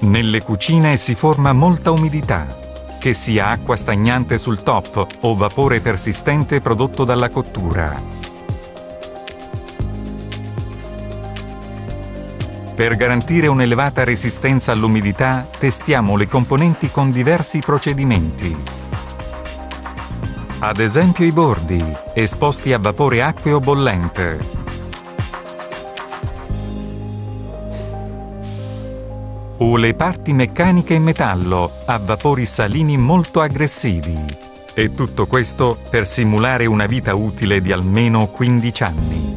Nelle cucine si forma molta umidità, che sia acqua stagnante sul top o vapore persistente prodotto dalla cottura. Per garantire un'elevata resistenza all'umidità, testiamo le componenti con diversi procedimenti. Ad esempio i bordi, esposti a vapore acqueo bollente, o le parti meccaniche in metallo a vapori salini molto aggressivi. E tutto questo per simulare una vita utile di almeno 15 anni.